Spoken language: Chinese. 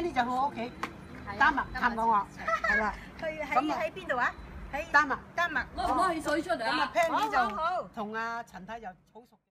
阿 Penny 就去我屋企，丹麥探過我，係啦。佢喺喺邊度啊？喺丹麥，丹麥。攞唔攞汽水出嚟咁啊啊？Penny 好好就好同阿陳太又好熟嘅。